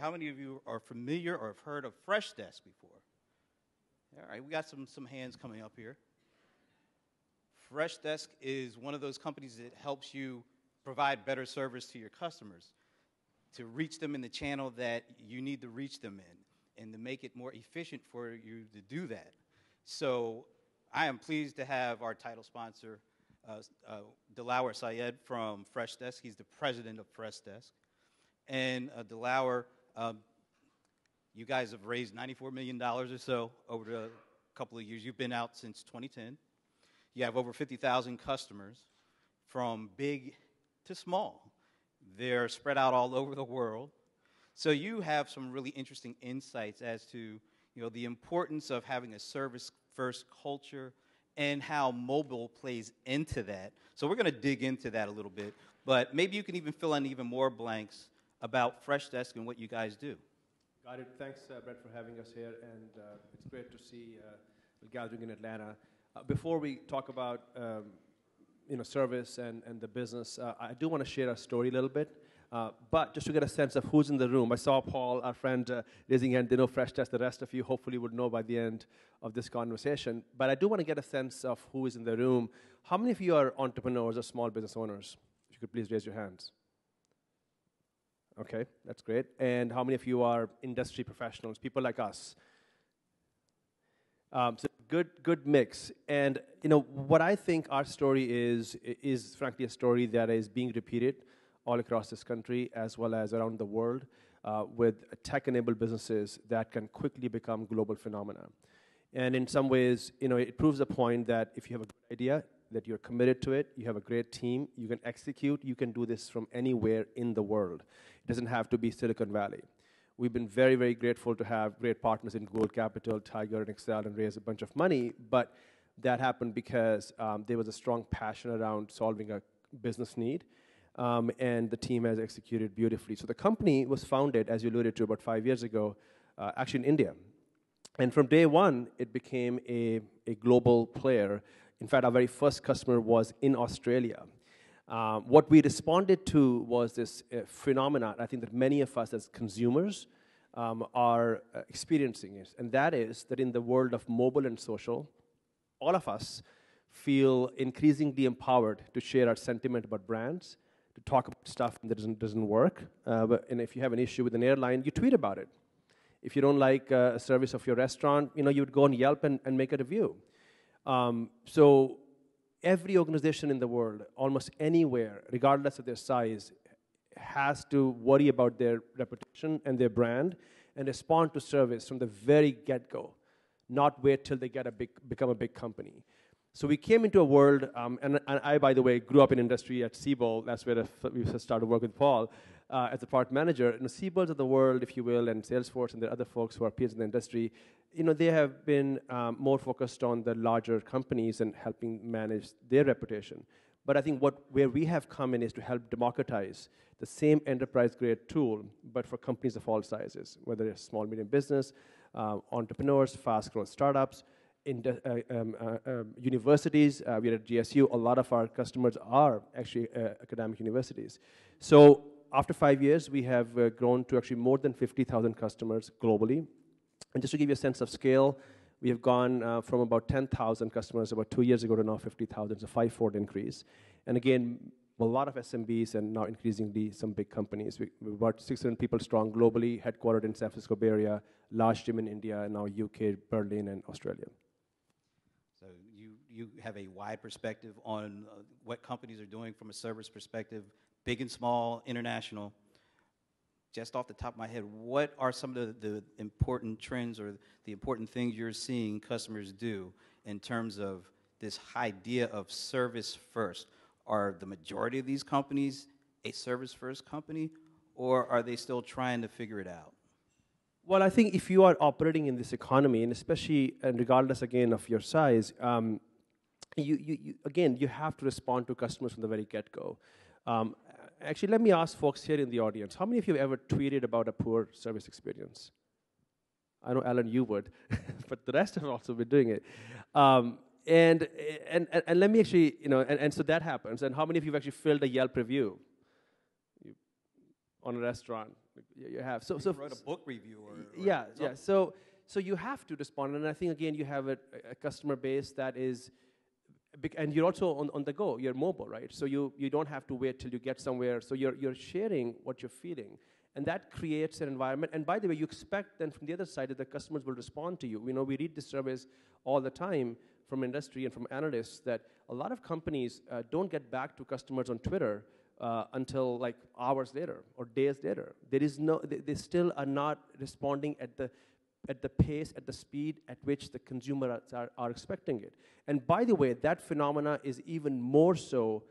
How many of you are familiar or have heard of Freshdesk before? All right, we got some, some hands coming up here. Freshdesk is one of those companies that helps you provide better service to your customers, to reach them in the channel that you need to reach them in, and to make it more efficient for you to do that. So I am pleased to have our title sponsor, uh, uh, Dilawar Syed from Freshdesk. He's the president of Freshdesk. And uh, Dilawar, um, you guys have raised $94 million or so over the couple of years. You've been out since 2010. You have over 50,000 customers from big to small. They're spread out all over the world. So you have some really interesting insights as to you know, the importance of having a service first culture and how mobile plays into that. So we're going to dig into that a little bit. But maybe you can even fill in even more blanks about Freshdesk and what you guys do. Got it. Thanks, uh, Brent, for having us here. And uh, it's great to see uh, gathering in Atlanta. Uh, before we talk about um, you know, service and, and the business, uh, I do want to share a story a little bit. Uh, but just to get a sense of who's in the room, I saw Paul, our friend, uh, raising hand. They know Freshdesk. The rest of you hopefully would know by the end of this conversation. But I do want to get a sense of who is in the room. How many of you are entrepreneurs or small business owners? If you could please raise your hands. Okay, that's great. And how many of you are industry professionals, people like us? Um, so good, good mix. And you know what I think our story is is frankly a story that is being repeated all across this country as well as around the world uh, with tech-enabled businesses that can quickly become global phenomena. And in some ways, you know, it proves the point that if you have a good idea, that you're committed to it, you have a great team, you can execute, you can do this from anywhere in the world. It doesn't have to be Silicon Valley. We've been very, very grateful to have great partners in Google Capital, Tiger, and Accel, and raise a bunch of money, but that happened because um, there was a strong passion around solving a business need, um, and the team has executed beautifully. So the company was founded, as you alluded to, about five years ago, uh, actually in India. And from day one, it became a, a global player. In fact, our very first customer was in Australia. Um, what we responded to was this uh, phenomenon, I think that many of us as consumers um, are uh, experiencing it, and that is that in the world of mobile and social, all of us feel increasingly empowered to share our sentiment about brands, to talk about stuff that doesn't, doesn't work. Uh, but, and if you have an issue with an airline, you tweet about it. If you don't like uh, a service of your restaurant, you know, you would go on Yelp and, and make a review. Um, so every organization in the world, almost anywhere, regardless of their size, has to worry about their reputation and their brand and respond to service from the very get-go, not wait till they get a big, become a big company. So we came into a world, um, and, and, I, by the way, grew up in industry at Siebel. That's where we started work with Paul uh, as a product manager. And the Siebels of the world, if you will, and Salesforce and the other folks who are peers in the industry, you know, they have been um, more focused on the larger companies and helping manage their reputation. But I think what where we have come in is to help democratize the same enterprise-grade tool, but for companies of all sizes, whether it's small, medium business, uh, entrepreneurs, fast-growing startups, in uh, um, uh, um, universities. Uh, we're at GSU. A lot of our customers are actually uh, academic universities. So after five years, we have uh, grown to actually more than 50,000 customers globally. And just to give you a sense of scale, we have gone from about 10,000 customers about two years ago to now 50,000. It's a five-fold increase. And again, a lot of SMBs and now increasingly some big companies. We, we're about 600 people strong globally, headquartered in San Francisco Bay Area, large team in India, and now UK, Berlin, and Australia. You have a wide perspective on uh, what companies are doing from a service perspective, big and small, international just off the top of my head, what are some of the, the, important trends or the important things you're seeing customers do in terms of this idea of service first? Are the majority of these companies a service first company, or are they still trying to figure it out? Well, I think if you are operating in this economy, and especially, and regardless again of your size, um, you, you, you, again, you have to respond to customers from the very get go. Um, actually, let me ask folks here in the audience how many of you have ever tweeted about a poor service experience? I know, Alan, you would, but the rest have also been doing it. Um, and, and, and, let me actually, you know, and, and so that happens. And how many of you have actually filled a Yelp review you, on a restaurant? You have. So, so wrote a book review or, or yeah, yeah. So, so you have to respond, and I think again you have a, a customer base that is, and you're also on, on the go. You're mobile, right? So you you don't have to wait till you get somewhere. So you're you're sharing what you're feeling, and that creates an environment. And by the way, you expect then from the other side that the customers will respond to you. You know, we read the surveys all the time from industry and from analysts that a lot of companies uh, don't get back to customers on Twitter uh, until like hours later or days later. There is no, they, they, still are not responding at the, at the pace, at the speed at which the consumers are, are expecting it. And by the way, that phenomena is even more so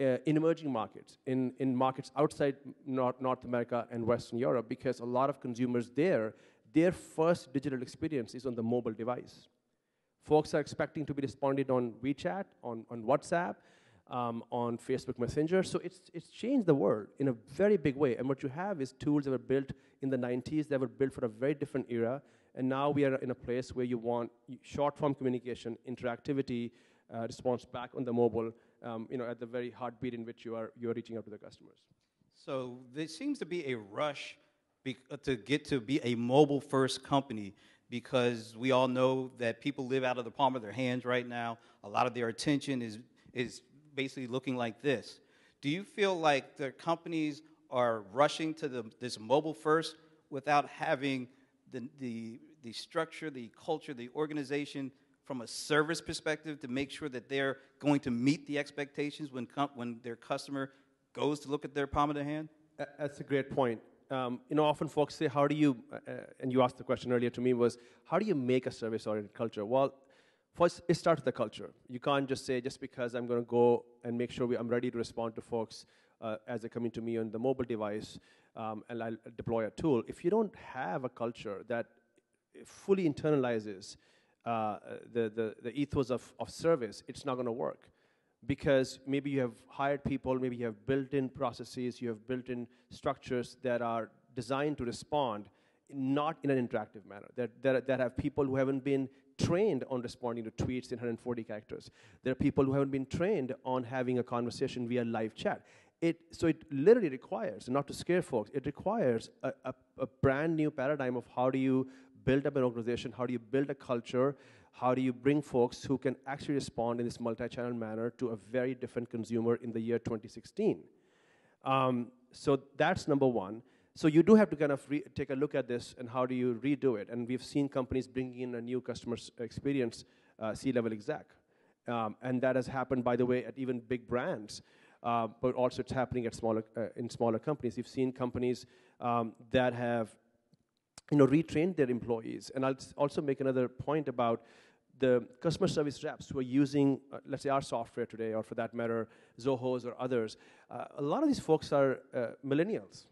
uh, in emerging markets, in, in markets outside North, North America and Western Europe, because a lot of consumers there, their first digital experience is on the mobile device. Folks are expecting to be responded on WeChat, on, on WhatsApp, um, on Facebook Messenger. So it's, it's changed the world in a very big way. And what you have is tools that were built in the 90s that were built for a very different era. And now we are in a place where you want short form communication, interactivity, uh, response back on the mobile, um, you know, at the very heartbeat in which you are, you are reaching out to the customers. So there seems to be a rush uh, to get to be a mobile first company because we all know that people live out of the palm of their hands right now. A lot of their attention is, is basically looking like this. Do you feel like the companies are rushing to the, this mobile first without having the, the, the structure, the culture, the organization from a service perspective to make sure that they're going to meet the expectations when, when their customer goes to look at their palm of their hand? That's a great point um, you know, often folks say, how do you, uh, uh, and you asked the question earlier to me, was how do you make a service-oriented culture? Well, first, it starts with the culture. You can't just say, just because I'm going to go and make sure we, I'm ready to respond to folks uh, as they come into me on the mobile device, um, and I'll deploy a tool. If you don't have a culture that fully internalizes uh, the, the, the ethos of, of service, it's not going to work because maybe you have hired people, maybe you have built-in processes, you have built-in structures that are designed to respond not in an interactive manner, that, that, that have people who haven't been trained on responding to tweets in 140 characters. There are people who haven't been trained on having a conversation via live chat. It, so it literally requires, not to scare folks, it requires a, a, a brand new paradigm of how do you build up an organization, how do you build a culture, how do you bring folks who can actually respond in this multi-channel manner to a very different consumer in the year 2016? Um, so that's number one. So you do have to kind of take a look at this and how do you redo it? And we've seen companies bringing in a new customer experience uh, C-level exec. Um, and that has happened, by the way, at even big brands. Uh, but also it's happening at smaller, uh, in smaller companies. You've seen companies um, that have you know, retrained their employees. And I'll also make another point about the customer service reps who are using, uh, let's say, our software today, or for that matter, Zoho's or others, uh, a lot of these folks are uh, millennials.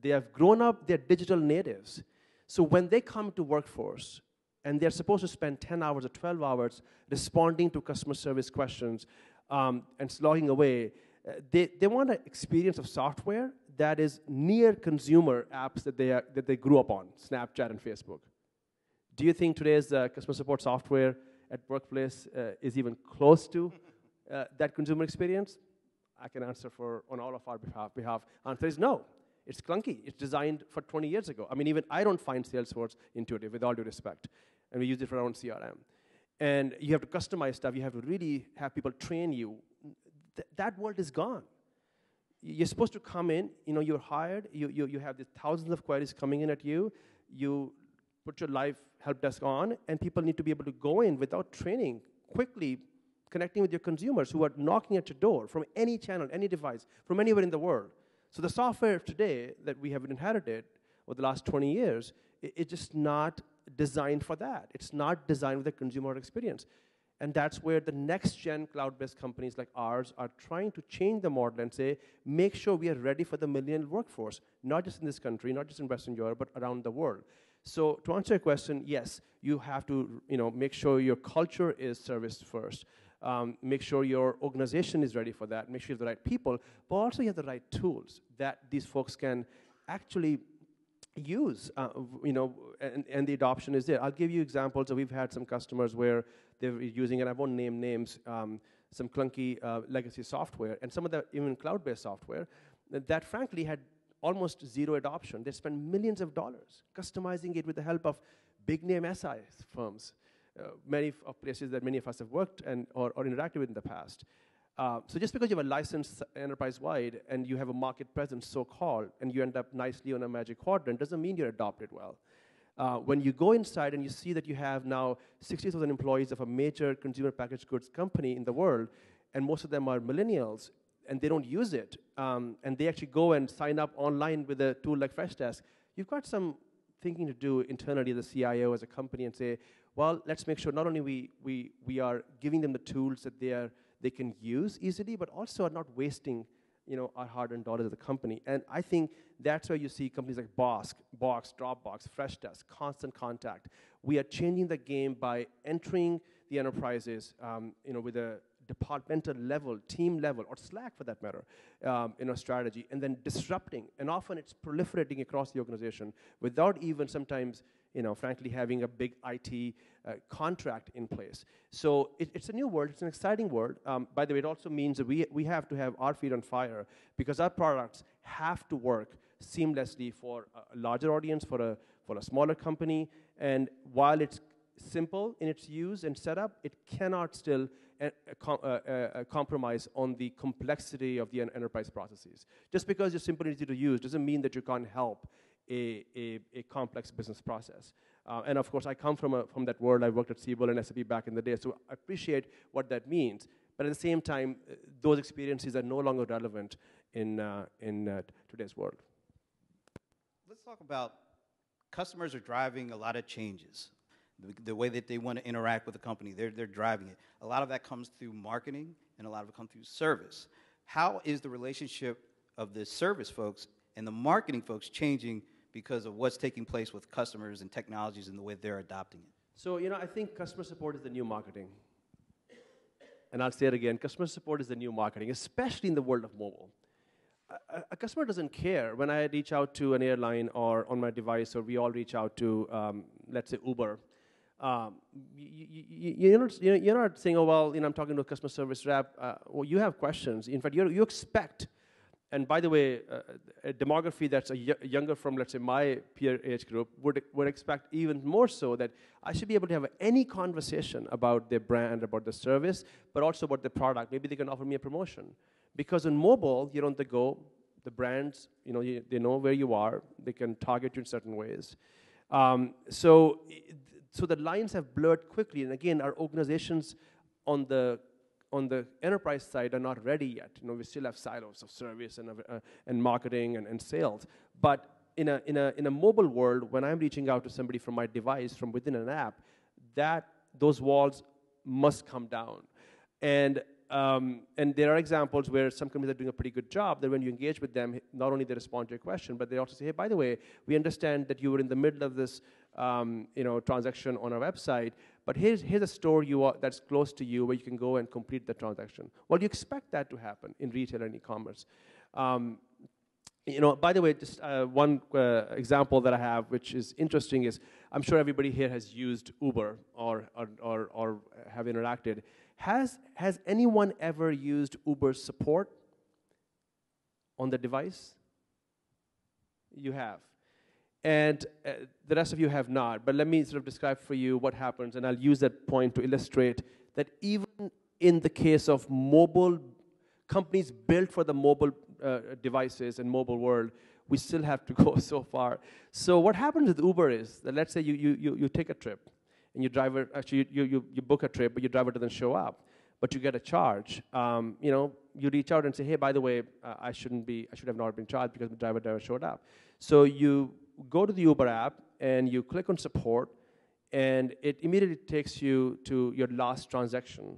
They have grown up, they're digital natives. So when they come to workforce, and they're supposed to spend 10 hours or 12 hours responding to customer service questions um, and slogging away, uh, they, they want an experience of software that is near consumer apps that they, are, that they grew up on, Snapchat and Facebook. Do you think today's uh, customer support software at workplace uh, is even close to uh, that consumer experience? I can answer for on all of our behalf. behalf. Answer is no. It's clunky. It's designed for 20 years ago. I mean, even I don't find Salesforce intuitive, with all due respect. And we use it for our own CRM. And you have to customize stuff. You have to really have people train you. Th that world is gone. You're supposed to come in, you know, you're hired, you, you, you have these thousands of queries coming in at you, you put your live help desk on, and people need to be able to go in without training, quickly connecting with your consumers who are knocking at your door from any channel, any device, from anywhere in the world. So the software today that we have inherited over the last 20 years, it, it's just not designed for that. It's not designed with a consumer experience. And that's where the next gen cloud based companies like ours are trying to change the model and say, make sure we are ready for the millennial workforce, not just in this country, not just in Western Europe, but around the world. So to answer your question, yes, you have to you know, make sure your culture is service first. Um, make sure your organization is ready for that. Make sure you have the right people, but also you have the right tools that these folks can actually use, uh, you know, and, and the adoption is there. I'll give you examples. We've had some customers where they're using, and I won't name names, um, some clunky uh, legacy software, and some of the even cloud-based software that, that frankly had almost zero adoption. They spent millions of dollars customizing it with the help of big name SI firms, many of places that many of us have worked and or, or interacted with in the past. Uh, so just because you have a license enterprise-wide and you have a market presence, so-called, and you end up nicely on a magic quadrant, doesn't mean you're adopted well. Uh, when you go inside and you see that you have now 60,000 employees of a major consumer packaged goods company in the world, and most of them are millennials, and they don't use it, um, and they actually go and sign up online with a tool like Freshdesk, you've got some thinking to do internally as a CIO, as a company, and say, well, let's make sure not only we, we, we are giving them the tools that they, are, they can use easily, but also are not wasting you know, our hard-earned dollars as a company. And I think that's where you see companies like Bosk, Box, Dropbox, Freshdesk, Constant Contact. We are changing the game by entering the enterprises, um, you know, with a departmental level, team level, or Slack for that matter, um, in our strategy, and then disrupting. And often it's proliferating across the organization without even sometimes, you know, frankly, having a big IT uh, contract in place. So it, it's a new world. It's an exciting world. Um, by the way, it also means that we, we have to have our feet on fire because our products have to work seamlessly for a larger audience, for a, for a smaller company. And while it's simple in its use and setup, it cannot still com uh, uh, compromise on the complexity of the enterprise processes. Just because you're simple and easy to use doesn't mean that you can't help a, a, a complex business process. Uh, and of course, I come from, a, from that world. I worked at Siebel and SAP back in the day, so I appreciate what that means. But at the same time, uh, those experiences are no longer relevant in, uh, in today's world. Let's talk about customers are driving a lot of changes the, the, way that they want to interact with the company. They're, they're driving it. A lot of that comes through marketing, and a lot of it comes through service. How is the relationship of the service folks and the marketing folks changing because of what's taking place with customers and technologies and the way they're adopting it? So, you know, I think customer support is the new marketing. And I'll say it again customer support is the new marketing, especially in the world of mobile. A, a, customer doesn't care when I reach out to an airline or on my device, or we all reach out to, um, let's say, Uber um, you, you, are not, you're not saying, oh, well, you know, I'm talking to a customer service rep. Uh, well, you have questions. In fact, you expect, and by the way, uh, a demography that's younger from, let's say, my peer age group would, would expect even more so that I should be able to have any conversation about their brand, about the service, but also about the product. Maybe they can offer me a promotion. Because on mobile, you're on the go. The brands, you know, you, they know where you are. They can target you in certain ways. Um, so so the lines have blurred quickly. And again, our organizations on the on the enterprise side are not ready yet. You know, we still have silos of service and, uh, and marketing and, and sales. But in a, in, a, in a mobile world, when I'm reaching out to somebody from my device, from within an app, that, those walls must come down. And, um, and there are examples where some companies are doing a pretty good job that when you engage with them, not only they respond to your question, but they also say, hey, by the way, we understand that you were in the middle of this um, you know, transaction on our website, but here's, here's a store you are, that's close to you where you can go and complete the transaction. Well, do you expect that to happen in retail and e-commerce. Um, you know, by the way, just uh, one uh, example that I have, which is interesting, is I'm sure everybody here has used Uber or, or, or, or have interacted. Has, has anyone ever used Uber support on the device? You have and uh, the rest of you have not. But let me sort of describe for you what happens, and I'll use that point to illustrate that even in the case of mobile companies built for the mobile uh, devices and mobile world, we still have to go so far. So what happens with Uber is that let's say you, you, you, you take a trip, and your driver, actually you, you, you book a trip, but your driver doesn't show up, but you get a charge. Um, you know, you reach out and say, hey, by the way, uh, I shouldn't be, I should have not been charged because the driver never showed up. So you go to the Uber app and you click on support, and it immediately takes you to your last transaction.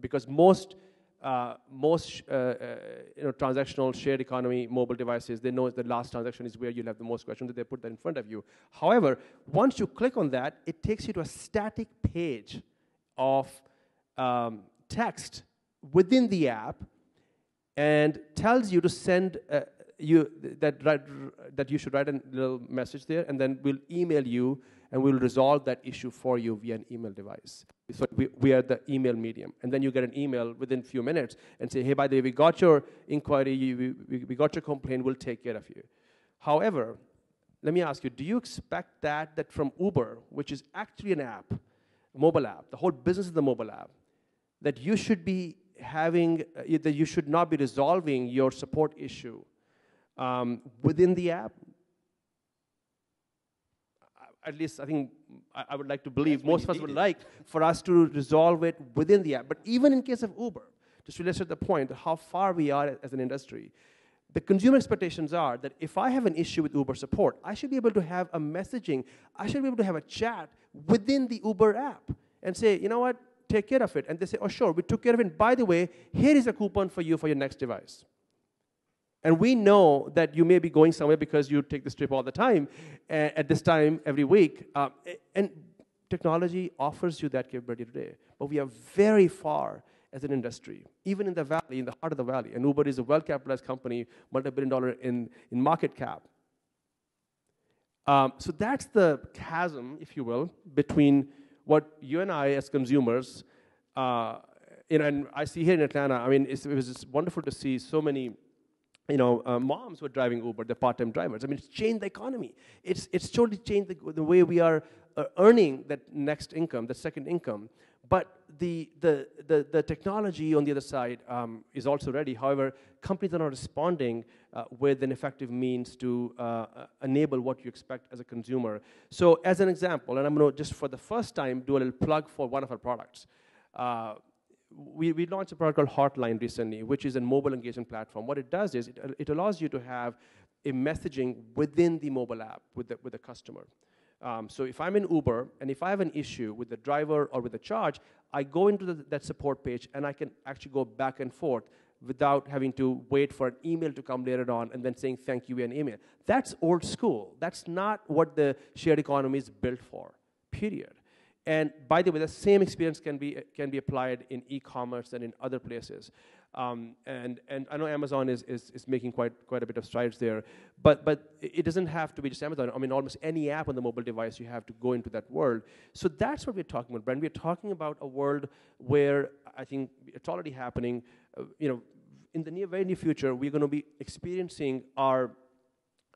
Because most uh, most uh, uh, you know, transactional shared economy mobile devices, they know the last transaction is where you'll have the most questions, they put that in front of you. However, once you click on that, it takes you to a static page of um, text within the app and tells you to send uh, you that write, that you should write a little message there, and then we'll email you, and we'll resolve that issue for you via an email device. So we, we are the email medium, and then you get an email within a few minutes and say, hey, by the way, we got your inquiry, you, we, we got your complaint, we'll take care of you. However, let me ask you, do you expect that that from Uber, which is actually an app, mobile app, the whole business is the mobile app, that you should be having, uh, that you should not be resolving your support issue um, within the app? At least I think I, I would like to believe most of us would it. like for us to resolve it within the app. But even in case of Uber, just to illustrate the point, how far we are as an industry, the consumer expectations are that if I have an issue with Uber support, I should be able to have a messaging, I should be able to have a chat within the Uber app and say, you know what, take care of it. And they say, oh, sure, we took care of it. And By the way, here is a coupon for you for your next device. And we know that you may be going somewhere because you take this trip all the time, at this time every week. Uh, and technology offers you that capability today. But we are very far as an industry, even in the valley, in the heart of the valley. And Uber is a well capitalized company, multi billion dollar in, in market cap. Um, so that's the chasm, if you will, between what you and I, as consumers, uh, you know, and I see here in Atlanta, I mean, it was just wonderful to see so many you know, uh, moms who are driving Uber, they're part-time drivers. I mean, it's changed the economy. It's, it's totally changed the, the way we are uh, earning that next income, the second income. But the, the, the, the technology on the other side um, is also ready. However, companies are not responding uh, with an effective means to uh, uh enable what you expect as a consumer. So as an example, and I'm going to just for the first time do a little plug for one of our products. We, we launched a product called Hotline recently, which is a mobile engagement platform. What it does is it, it allows you to have a messaging within the mobile app with the, with the customer. Um, so if I'm in Uber and if I have an issue with the driver or with the charge, I go into the, that support page and I can actually go back and forth without having to wait for an email to come later on and then saying thank you via an email. That's old school. That's not what the shared economy is built for, period. And by the way, the same experience can be, can be applied in e-commerce and in other places. Um, and, and I know Amazon is, is, is making quite, quite a bit of strides there, but, but it doesn't have to be just Amazon. I mean, almost any app on the mobile device, you have to go into that world. So that's what we're talking about, Brent. We're talking about a world where I think it's already happening. Uh, you know, in the near, very near future, we're going to be experiencing our,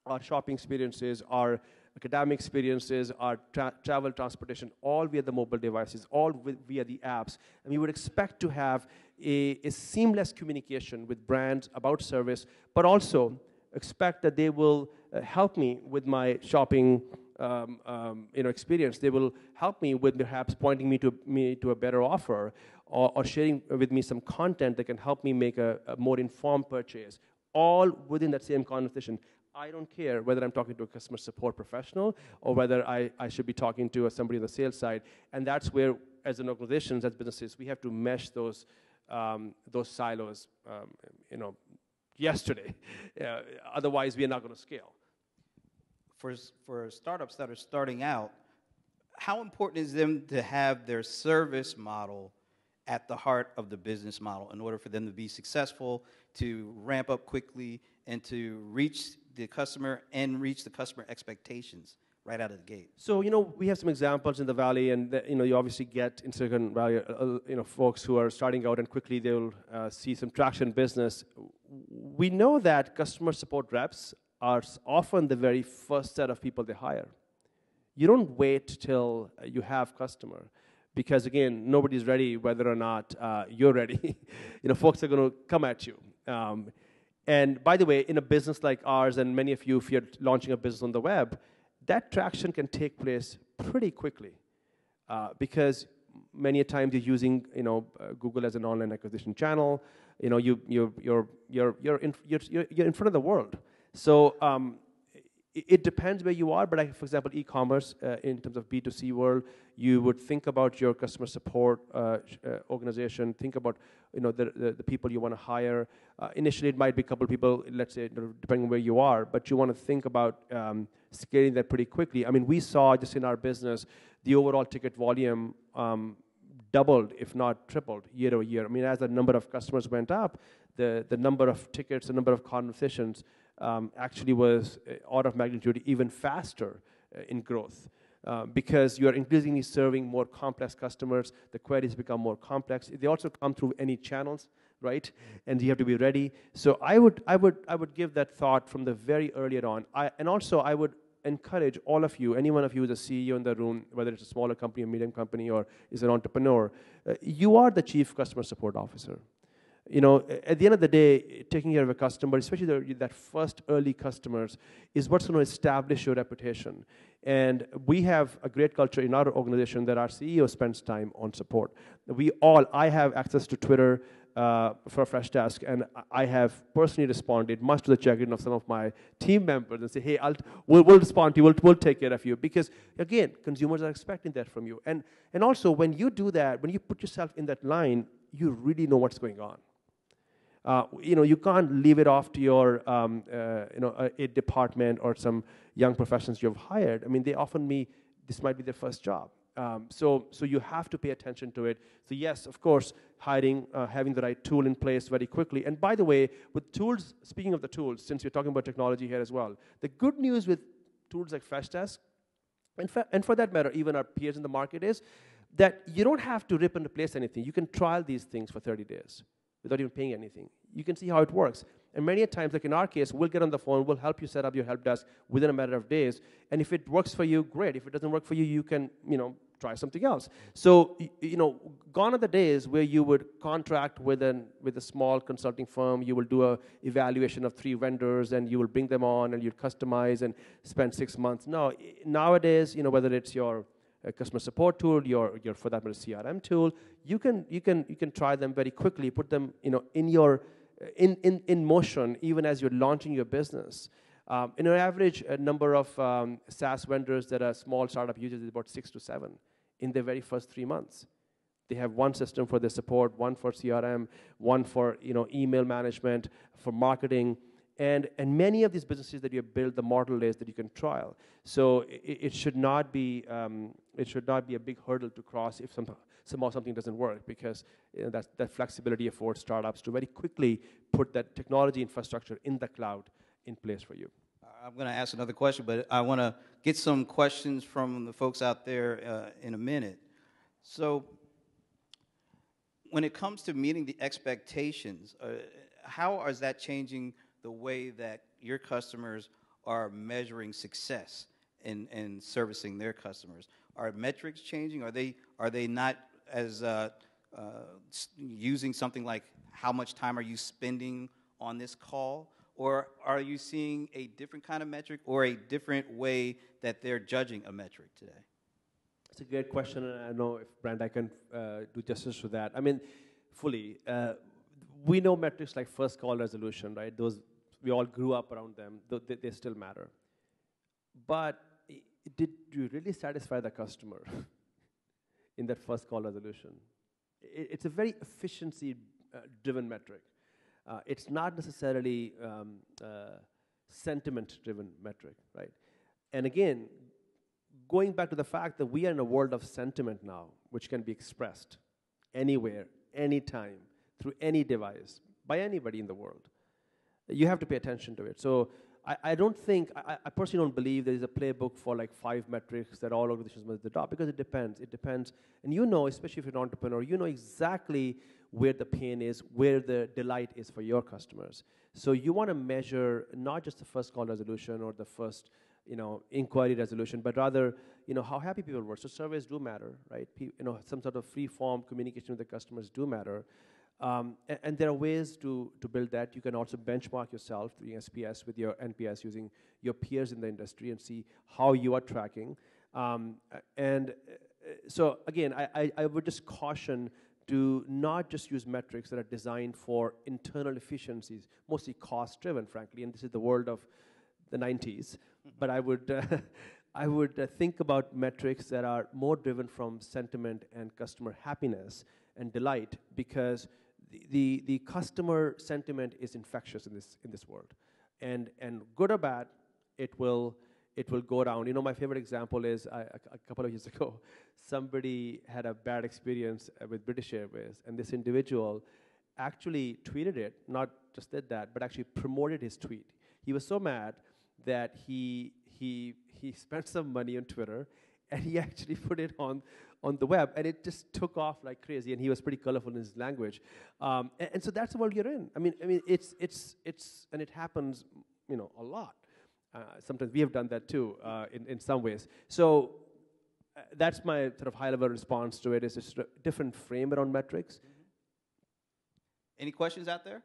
our shopping experiences, our academic experiences, our tra travel transportation, all via the mobile devices, all via the apps. And we would expect to have a, a seamless communication with brands about service, but also expect that they will uh, help me with my shopping um, um, you know, experience. They will help me with perhaps pointing me to, me to a better offer or, or sharing with me some content that can help me make a, a more informed purchase, all within that same conversation. I don't care whether I'm talking to a customer support professional or whether I, I should be talking to somebody on the sales side. And that's where, as an organization, as businesses, we have to mesh those, um, those silos, um, you know, yesterday. Otherwise, we are not going to scale. For, for startups that are starting out, how important is them to have their service model at the heart of the business model in order for them to be successful, to ramp up quickly, and to reach the customer and reach the customer expectations right out of the gate. So you know we have some examples in the valley, and the, you know you obviously get in Silicon Valley, uh, uh, you know folks who are starting out and quickly they'll uh, see some traction business. We know that customer support reps are often the very first set of people they hire. You don't wait till you have customer. Because again, nobody's ready whether or not uh, you're ready. you know, folks are going to come at you. Um, and by the way, in a business like ours, and many of you, if you're launching a business on the web, that traction can take place pretty quickly uh, because many a times you're using you know uh, Google as an online acquisition channel. You know you you you're you're you're in, you're, you're in front of the world. So um, it depends where you are, but like, for example, e-commerce uh, in terms of B2C world, you would think about your customer support uh, uh, organization, think about you know the, the, the people you want to hire. Uh, initially, it might be a couple people, let's say, depending on where you are, but you want to think about um, scaling that pretty quickly. I mean, we saw just in our business, the overall ticket volume um, doubled, if not tripled, year over year. I mean, as the number of customers went up, the, the number of tickets, the number of conversations um, actually was uh, order of magnitude even faster uh, in growth. Uh, because you are increasingly serving more complex customers, the queries become more complex. They also come through any channels, right? And you have to be ready. So I would, I would, I would give that thought from the very earlier on. I, and also, I would encourage all of you, any one of you who's a CEO in the room, whether it's a smaller company, a medium company, or is an entrepreneur, uh, you are the chief customer support officer. You know, at the end of the day, taking care of a customer, especially the, that first early customers, is what's going to establish your reputation. And we have a great culture in our organization that our CEO spends time on support. We all, I have access to Twitter uh, for Freshdesk, and I have personally responded, much to the chagrin of some of my team members, and say, "Hey, I'll, we'll, we'll respond to you. We'll, we'll take care of you." Because again, consumers are expecting that from you, and and also when you do that, when you put yourself in that line, you really know what's going on. Uh, you know, you can't leave it off to your, um, uh, you know, a, a, department or some young professionals you've hired. I mean, they often me this might be their first job. Um, so, so you have to pay attention to it. So yes, of course, hiring, uh, having the right tool in place very quickly. And by the way, with tools, speaking of the tools, since we're talking about technology here as well, the good news with tools like Freshdesk, and, fa- and for that matter, even our peers in the market is that you don't have to rip and replace anything. You can trial these things for 30 days without even paying anything. You can see how it works. And many a times, like in our case, we'll get on the phone, we'll help you set up your help desk within a matter of days. And if it works for you, great. If it doesn't work for you, you can, you know, try something else. So, you know, gone are the days where you would contract with an with a small consulting firm. You will do a evaluation of three vendors, and you will bring them on, and you customize and spend six months. No, nowadays, you know, whether it's your a customer support tool, your, your for that matter CRM tool, you can you can you can try them very quickly, put them you know in your in in, in motion even as you're launching your business. Um, in an average uh, number of um, SaaS vendors that a small startup uses is about six to seven in their very first three months. They have one system for their support, one for CRM, one for you know email management, for marketing, and, and many of these businesses that you build, the model is that you can trial. So it, it should not be um, it should not be a big hurdle to cross if some, somehow something doesn't work because you know, that, that flexibility affords startups to very quickly put that technology infrastructure in the cloud in place for you. I'm going to ask another question, but I want to get some questions from the folks out there uh, in a minute. So, when it comes to meeting the expectations, uh, how is that changing the way that your customers are measuring success in, in servicing their customers? Are metrics changing? Are they, are they not as uh, uh, using something like how much time are you spending on this call? Or are you seeing a different kind of metric or a different way that they're judging a metric today? It's a great question, and I know if Brent I can uh, do justice to that. I mean, fully. Uh, we know metrics like first call resolution, right? Those we all grew up around them, they, they still matter. But did you really satisfy the customer in that first call resolution? It, it's a very efficiency uh, driven metric. Uh, it's not necessarily um, uh, sentiment driven metric, right? And again, going back to the fact that we are in a world of sentiment now, which can be expressed anywhere, anytime, through any device, by anybody in the world you have to pay attention to it. So I, I don't think, I, I, personally don't believe there is a playbook for like five metrics that all organizations must adopt because it depends. It depends. And you know, especially if you're an entrepreneur, you know exactly where the pain is, where the delight is for your customers. So you want to measure not just the first call resolution or the first you know, inquiry resolution, but rather, you know, how happy people were. So surveys do matter, right? Pe you know, some sort of free form communication with the customers do matter. Um, and, and, there are ways to, to build that. You can also benchmark yourself through SPS with your NPS using your peers in the industry and see how you are tracking. Um, and uh, so, again, I, I, I, would just caution to not just use metrics that are designed for internal efficiencies, mostly cost driven, frankly, and this is the world of the 90s. but I would, uh, I would uh, think about metrics that are more driven from sentiment and customer happiness and delight because the, the, customer sentiment is infectious in this, in this world. And, and good or bad, it will, it will go down. You know, my favorite example is I, a, a, couple of years ago, somebody had a bad experience uh, with British Airways, and this individual actually tweeted it, not just did that, but actually promoted his tweet. He was so mad that he he he spent some money on Twitter, and he actually put it on on the web, and it just took off like crazy. And he was pretty colorful in his language, um, and, and, so that's the world you're in. I mean, I mean, it's it's it's, and it happens, you know, a lot. Uh, sometimes we have done that too, uh, in in some ways. So. Uh, that's my sort of high-level response to it. Is a different frame around metrics. Any questions out there?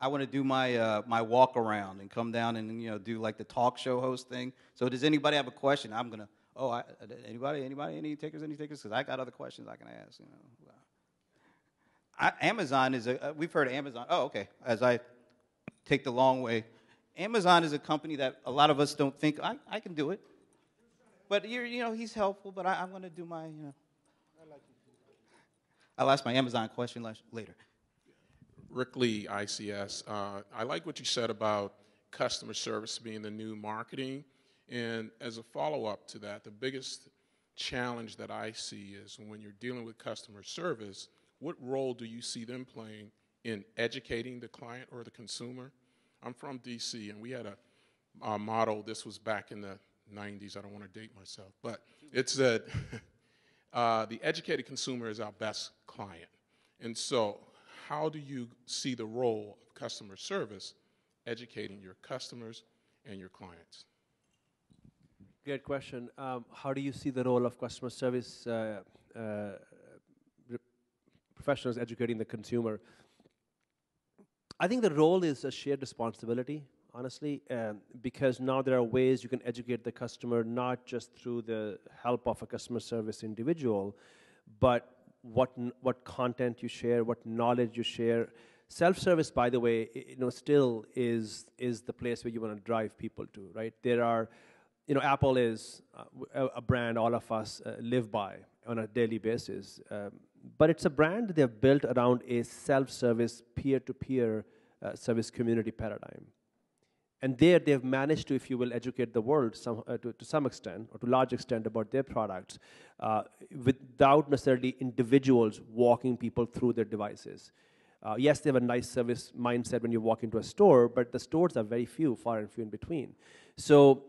I want to do my uh, my walk around and come down and you know do like the talk show host thing. So does anybody have a question? I'm gonna Oh, I, anybody, anybody, any takers, any takers? Because I got other questions I can ask. You know, I, Amazon is a. Uh, we've heard Amazon. Oh, okay. As I take the long way, Amazon is a company that a lot of us don't think I, I can do it. But you're, you know, he's helpful. But I, am going to do my, you know. I'll ask my Amazon question later. Rick Lee, ICS. Uh, I like what you said about customer service being the new marketing. And as a follow up to that, the biggest challenge that I see is when you're dealing with customer service, what role do you see them playing in educating the client or the consumer? I'm from DC, and we had a, a model, this was back in the 90s, I don't want to date myself, but it said uh, the educated consumer is our best client. And so, how do you see the role of customer service educating your customers and your clients? Great question. Um, how do you see the role of customer service uh, uh, professionals educating the consumer? I think the role is a shared responsibility, honestly, um, because now there are ways you can educate the customer not just through the help of a customer service individual, but what what content you share, what knowledge you share. Self-service, by the way, you know, still is is the place where you want to drive people to, right? There are you know, Apple is uh, a, brand all of us uh, live by on a daily basis. Um, but it's a brand they've built around a self-service, peer-to-peer uh, service community paradigm. And there they've managed to, if you will, educate the world some, uh, to, to, some extent, or to large extent, about their products, uh, without necessarily individuals walking people through their devices. Uh, yes, they have a nice service mindset when you walk into a store, but the stores are very few, far and few in between. So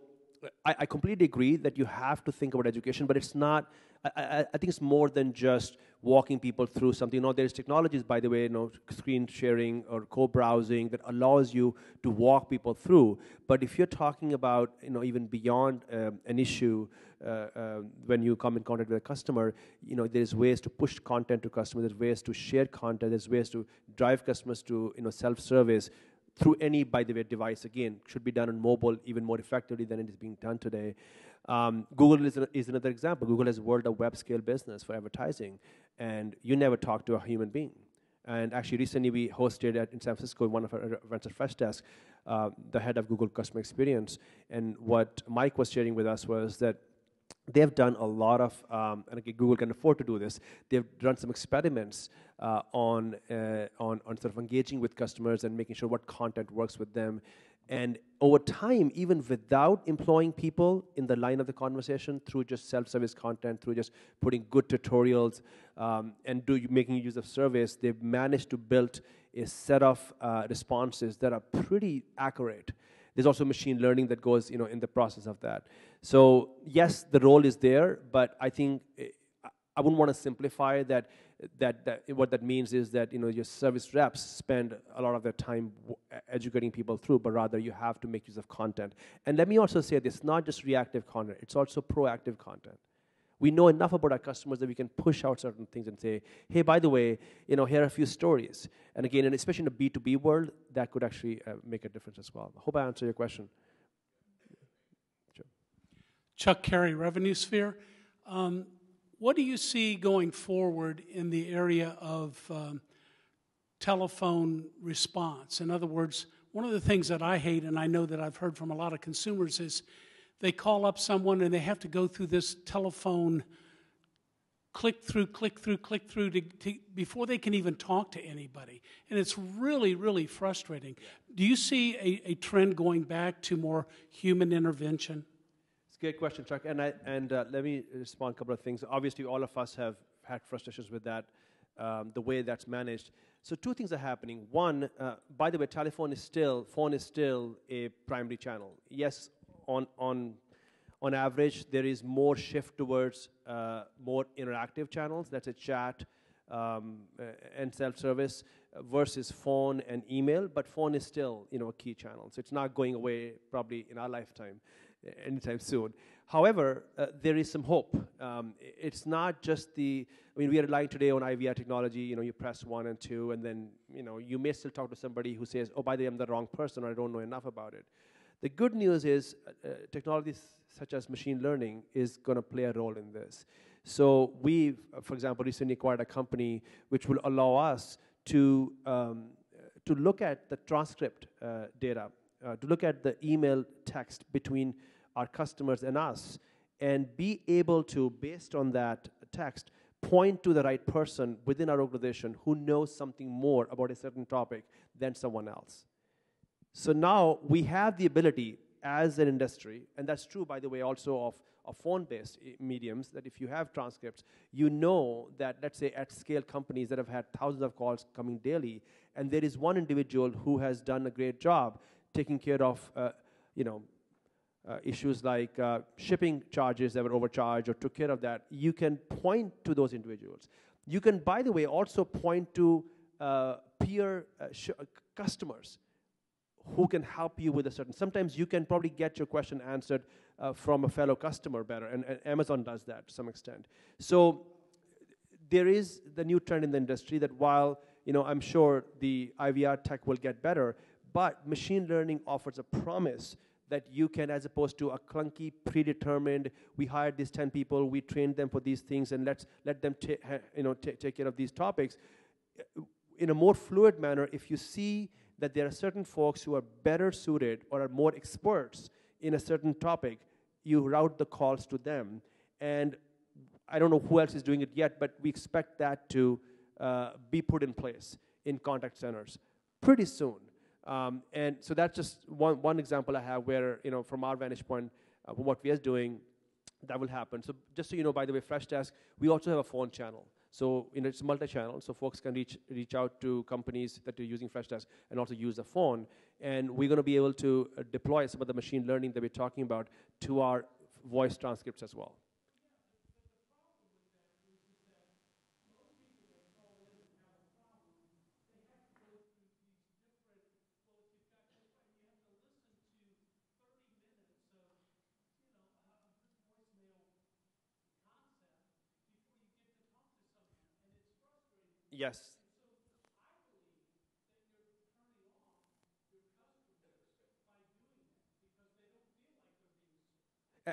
I, I, completely agree that you have to think about education, but it's not. I, I, I, think it's more than just walking people through something. You know, there's technologies, by the way, you know, screen sharing or co-browsing that allows you to walk people through. But if you're talking about, you know, even beyond um, an issue, uh, uh, when you come in contact with a customer, you know, there's ways to push content to customers. There's ways to share content. There's ways to drive customers to, you know, self-service through any, by the way, device. Again, should be done on mobile even more effectively than it is being done today. Um, Google is, a, is another example. Google has World of Web Scale business for advertising, and you never talk to a human being. And actually, recently we hosted at, in San Francisco one of our events at Freshdesk, uh, the head of Google Customer Experience. And what Mike was sharing with us was that they've done a lot of, um, and Google can afford to do this. They've done some experiments uh, on, uh, on on sort of engaging with customers and making sure what content works with them. And over time, even without employing people in the line of the conversation, through just self-service content, through just putting good tutorials um, and do making use of surveys, they've managed to build a set of uh, responses that are pretty accurate there's also machine learning that goes, you know, in the process of that. So yes, the role is there, but I think eh, I wouldn't want to simplify that. That, that what that means is that you know your service reps spend a lot of their time educating people through, but rather you have to make use of content. And let me also say this: not just reactive content; it's also proactive content we know enough about our customers that we can push out certain things and say, hey, by the way, you know, here are a few stories. And again, and especially in the B2B world, that could actually uh, make a difference as well. I hope I answered your question. Sure. Chuck Carey, Revenue Sphere. Um, what do you see going forward in the area of um, telephone response? In other words, one of the things that I hate, and I know that I've heard from a lot of consumers, is they call up someone and they have to go through this telephone click through, click through, click through to, to, before they can even talk to anybody. And it's really, really frustrating. Do you see a, a trend going back to more human intervention? It's a great question, Chuck. And, I, and uh, let me respond a couple of things. Obviously, all of us have had frustrations with that. um, the way that's managed. So two things are happening. One, uh, by the way, telephone is still, phone is still a primary channel. Yes, on, on, on average, there is more shift towards uh, more interactive channels. That's a chat um, and self-service versus phone and email, but phone is still, you know, a key channel. So it's not going away probably in our lifetime anytime soon. However, uh, there is some hope. Um, it's not just the, I mean, we are relying today on IVR technology. You know, you press one and two, and then, you know, you may still talk to somebody who says, oh, by the way, I'm the wrong person, or I don't know enough about it. The good news is uh, uh technologies such as machine learning is going to play a role in this. So we, for example, recently acquired a company which will allow us to, um, to look at the transcript uh, data, uh, to look at the email text between our customers and us and be able to, based on that text, point to the right person within our organization who knows something more about a certain topic than someone else. So now we have the ability as an industry, and that's true, by the way, also of, of phone-based mediums, that if you have transcripts, you know that, let's say, at scale companies that have had thousands of calls coming daily, and there is one individual who has done a great job taking care of, uh, you know, uh, issues like uh, shipping charges that were overcharged or took care of that, you can point to those individuals. You can, by the way, also point to uh, peer uh, customers who can help you with a certain. Sometimes you can probably get your question answered uh, from a fellow customer better, and, and Amazon does that to some extent. So there is the new trend in the industry that while you know I'm sure the IVR tech will get better, but machine learning offers a promise that you can, as opposed to a clunky, predetermined, we hired these 10 people, we trained them for these things, and let's let them you know, take care of these topics. In a more fluid manner, if you see that there are certain folks who are better suited or are more experts in a certain topic, you route the calls to them. And I don't know who else is doing it yet, but we expect that to uh, be put in place in contact centers pretty soon. Um, and so that's just one, one example I have where, you know, from our vantage point, uh, what we are doing, that will happen. So just so you know, by the way, Freshdesk, we also have a phone channel. So you know, it's multi-channel, so folks can reach, reach out to companies that are using Freshdesk and also use the phone. And we're going to be able to uh, deploy some of the machine learning that we're talking about to our voice transcripts as well. Yes.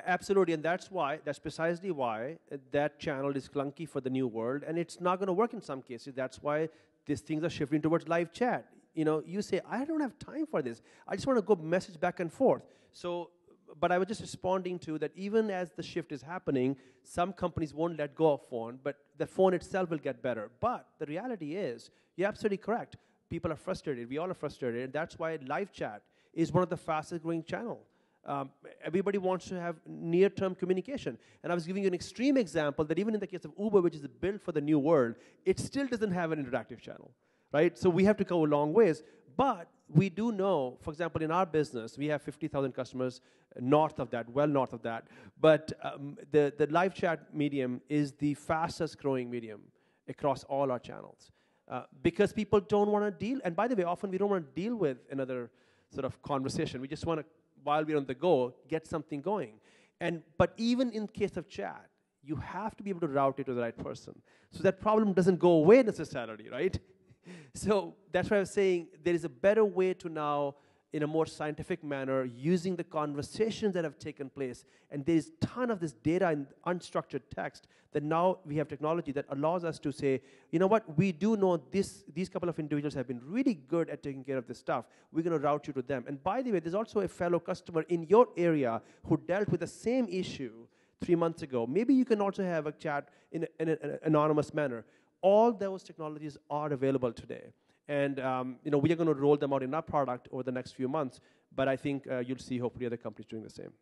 Absolutely, and that's why, that's precisely why uh, that channel is clunky for the new world, and it's not going to work in some cases. That's why these things are shifting towards live chat. You know, you say, I don't have time for this. I just want to go message back and forth. So but I was just responding to that even as the shift is happening, some companies won't let go of phone, but the phone itself will get better. But the reality is, you're absolutely correct. People are frustrated. We all are frustrated. And that's why live chat is one of the fastest growing channels. Um, everybody wants to have near-term communication. And I was giving you an extreme example that even in the case of Uber, which is built for the new world, it still doesn't have an interactive channel, right? So we have to go a long ways. But we do know, for example, in our business, we have 50,000 customers north of that, well north of that. But um, the, the live chat medium is the fastest growing medium across all our channels. Uh, because people don't want to deal, and by the way, often we don't want to deal with another sort of conversation. We just want to, while we're on the go, get something going. And, but even in case of chat, you have to be able to route it to the right person. So that problem doesn't go away necessarily, right? so that's why I was saying there is a better way to now, in a more scientific manner, using the conversations that have taken place. And there's a ton of this data in unstructured text that now we have technology that allows us to say, you know what, we do know this, these couple of individuals have been really good at taking care of this stuff. We're going to route you to them. And by the way, there's also a fellow customer in your area who dealt with the same issue three months ago. Maybe you can also have a chat in, a, in an anonymous manner all those technologies are available today. And um, you know, we are going to roll them out in our product over the next few months, but I think uh, you'll see hopefully other companies doing the same.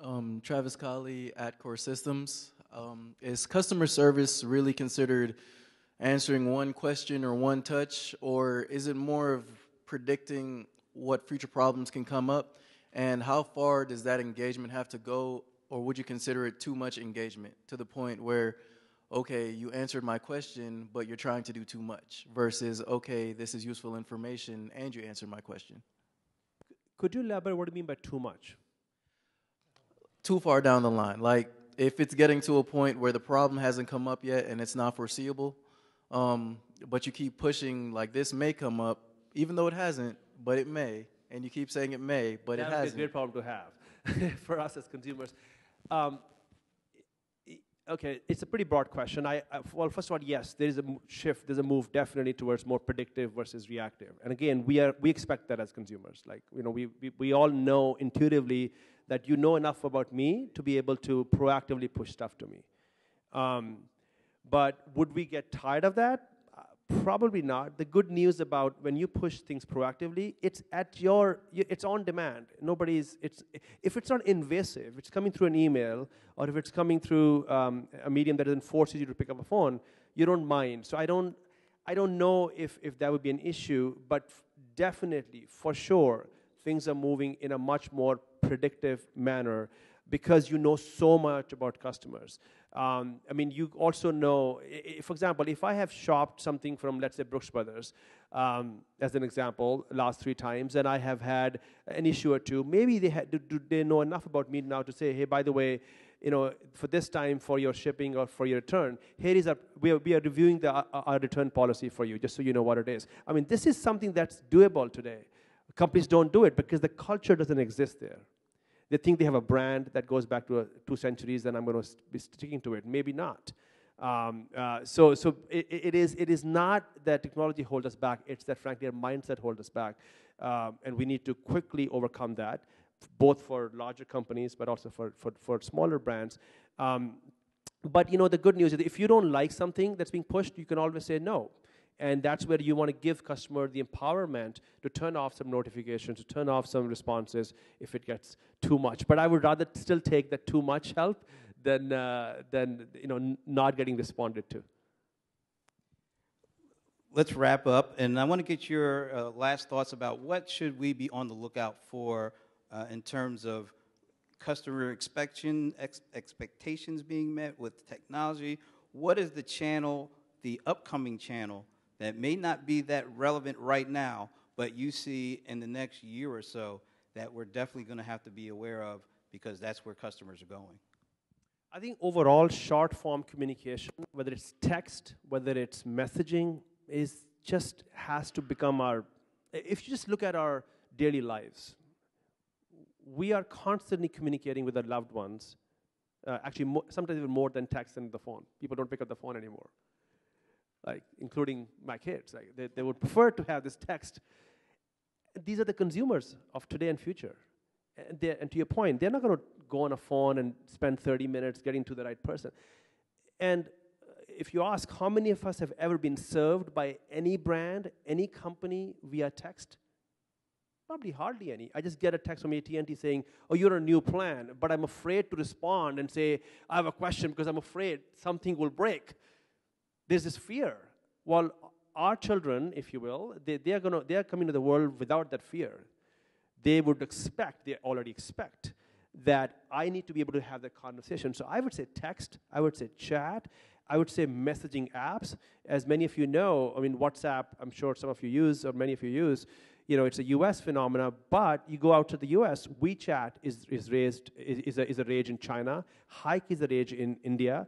Um, Travis Colley at Core Systems. Um, is customer service really considered answering one question or one touch, or is it more of predicting what future problems can come up? And how far does that engagement have to go, or would you consider it too much engagement to the point where, okay, you answered my question, but you're trying to do too much, versus, okay, this is useful information and you answered my question? Could you elaborate what do you mean by too much? Too far down the line. Like, if it's getting to a point where the problem hasn't come up yet and it's not foreseeable, um, but you keep pushing, like, this may come up, even though it hasn't, but it may, and you keep saying it may, but that it hasn't. That's a great problem to have for us as consumers. Um, okay, it's a pretty broad question. I, I, well, first of all, yes, there is a shift. There's a move definitely towards more predictive versus reactive. And again, we are we expect that as consumers. Like you know, we we, we all know intuitively that you know enough about me to be able to proactively push stuff to me. Um, but would we get tired of that? Probably not. The good news about when you push things proactively, it's at your, it's on demand. Nobody's, it's, if it's not invasive, it's coming through an email, or if it's coming through um, a medium that doesn't force you to pick up a phone, you don't mind. So I don't, I don't know if, if that would be an issue, but definitely, for sure, things are moving in a much more predictive manner because you know so much about customers. Um, I mean, you also know, for example, if I have shopped something from, let's say, Brooks Brothers, um, as an example, last three times, and I have had an issue or two, maybe they, had, do, do they know enough about me now to say, hey, by the way, you know, for this time for your shipping or for your return, here is our, we are, we are reviewing the, uh, our return policy for you, just so you know what it is. I mean, this is something that's doable today. Companies don't do it because the culture doesn't exist there. They think they have a brand that goes back to two centuries, and I'm going to be sticking to it. Maybe not. Um, uh, so so it, it, is, it is not that technology holds us back, it's that, frankly, our mindset holds us back. Um, and we need to quickly overcome that, both for larger companies, but also for, for, for smaller brands. Um, but you know the good news is if you don't like something that's being pushed, you can always say no. And that's where you want to give customer the empowerment to turn off some notifications, to turn off some responses if it gets too much. But I would rather still take that too much help than, uh, than you know, not getting responded to. Let's wrap up, and I want to get your uh, last thoughts about what should we be on the lookout for uh, in terms of customer expectation, ex- expectations being met with technology. What is the channel, the upcoming channel, that may not be that relevant right now, but you see in the next year or so that we're definitely going to have to be aware of because that's where customers are going? I think overall, short form communication, whether it's text, whether it's messaging, is just has to become our. If you just look at our daily lives, we are constantly communicating with our loved ones. Uh, actually, sometimes even more than text and the phone. People don't pick up the phone anymore like including my kids. Like they, they would prefer to have this text. These are the consumers of today and future. And, and to your point, they're not going to go on a phone and spend 30 minutes getting to the right person. And uh, if you ask how many of us have ever been served by any brand, any company via text, probably hardly any. I just get a text from AT&T saying, "Oh, you're a new plan," but I'm afraid to respond and say, "I have a question," because I'm afraid something will break there's this fear. Well, our children, if you will, they, they, are gonna, they are coming to the world without that fear. They would expect, they already expect, that I need to be able to have that conversation. So I would say text, I would say chat, I would say messaging apps. As many of you know, I mean, WhatsApp, I'm sure some of you use, or many of you use, you know, it's a US phenomena, but you go out to the US, WeChat is, is raised, is, is, a, is a rage in China, Hike is a rage in India,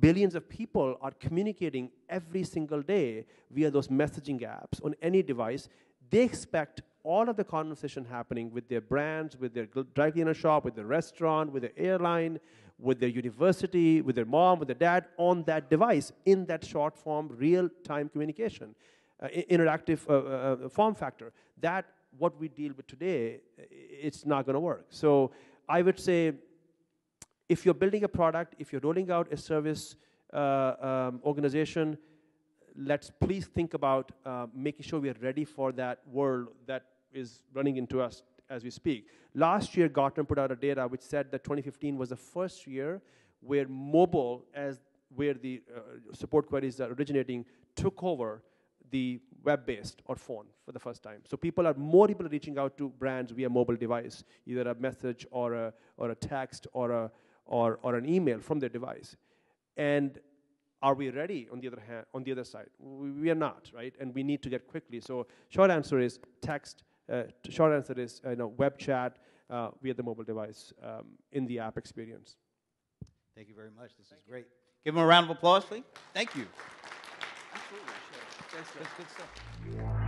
billions of people are communicating every single day via those messaging apps on any device. They expect all of the conversation happening with their brands, with their dry cleaner shop, with their restaurant, with their airline, with their university, with their mom, with their dad on that device in that short form, real time communication, uh, interactive uh, uh, form factor. That what we deal with today, it's not going to work. So I would say if you're building a product, if you're rolling out a service uh, um, organization, let's please think about uh, making sure we are ready for that world that is running into us as we speak. Last year, Gartner put out a data which said that 2015 was the first year where mobile, as where the uh, support queries are originating, took over the web-based or phone for the first time. So people are more people are reaching out to brands via mobile device, either a message or a or a text or a or, or an email from their device. And are we ready on the other hand on the other side? We, we are not, right? And we need to get quickly. So short answer is text. Uh, short answer is uh, you know web chat uh, via the mobile device um, in the app experience. Thank you very much. This is great. Give them a round of applause, please. Thank you. Absolutely. Sure. That's good stuff.